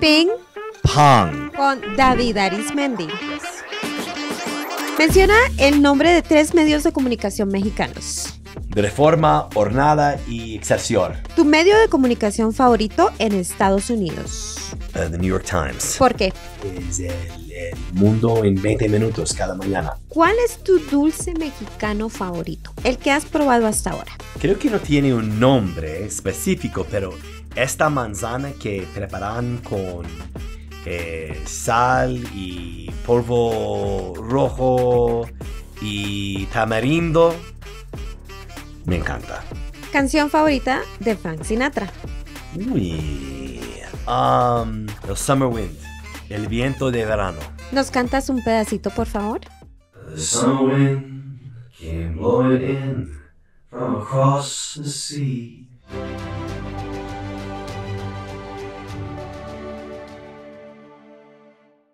Ping Pong. con David Arismendi. Menciona el nombre de tres medios de comunicación mexicanos. De Reforma, Hornada y Excelsior. Tu medio de comunicación favorito en Estados Unidos. Uh, the New York Times. ¿Por qué? Es el, el mundo en 20 minutos cada mañana. ¿Cuál es tu dulce mexicano favorito? El que has probado hasta ahora. Creo que no tiene un nombre específico, pero esta manzana que preparan con eh, sal y polvo rojo y tamarindo, me encanta. Canción favorita de Frank Sinatra. Uy. Um, el summer wind, el viento de verano. ¿Nos cantas un pedacito, por favor? The summer wind came blowing in from across the sea.